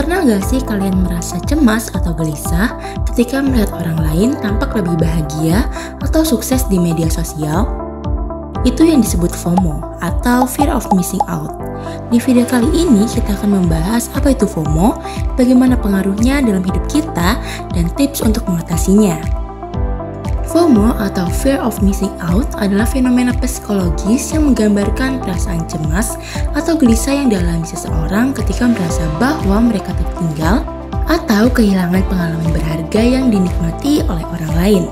Pernah gak sih kalian merasa cemas atau gelisah ketika melihat orang lain tampak lebih bahagia atau sukses di media sosial? Itu yang disebut FOMO atau Fear of Missing Out. Di video kali ini kita akan membahas apa itu FOMO, bagaimana pengaruhnya dalam hidup kita, dan tips untuk mengatasinya. FOMO atau Fear of Missing Out adalah fenomena psikologis yang menggambarkan perasaan cemas atau gelisah yang dialami seseorang ketika merasa bahwa mereka tertinggal atau kehilangan pengalaman berharga yang dinikmati oleh orang lain.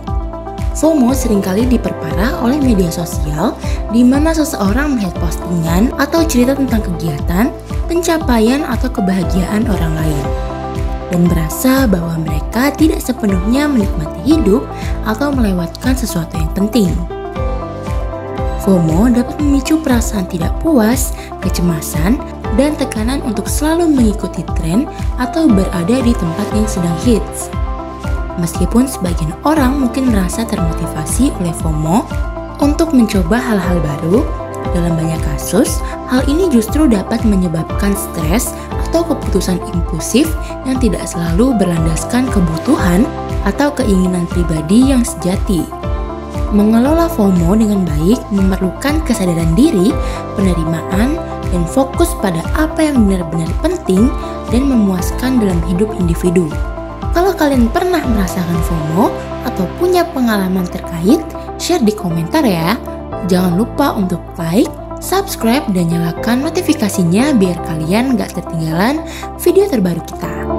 FOMO sering kali diperparah oleh media sosial di mana seseorang melihat postingan atau cerita tentang kegiatan, pencapaian atau kebahagiaan orang lain dan merasa bahwa mereka tidak sepenuhnya menikmati hidup atau melewatkan sesuatu yang penting. FOMO dapat memicu perasaan tidak puas, kecemasan, dan tekanan untuk selalu mengikuti tren atau berada di tempat yang sedang hits. Meskipun sebagian orang mungkin merasa termotivasi oleh FOMO untuk mencoba hal-hal baru, dalam banyak kasus, hal ini justru dapat menyebabkan stres atau keputusan impulsif yang tidak selalu berlandaskan kebutuhan atau keinginan pribadi yang sejati. Mengelola FOMO dengan baik memerlukan kesadaran diri, penerimaan, dan fokus pada apa yang benar-benar penting dan memuaskan dalam hidup individu. Kalau kalian pernah merasakan FOMO atau punya pengalaman terkait, share di komentar ya. Jangan lupa untuk like, subscribe, dan nyalakan notifikasinya biar kalian gak ketinggalan video terbaru kita.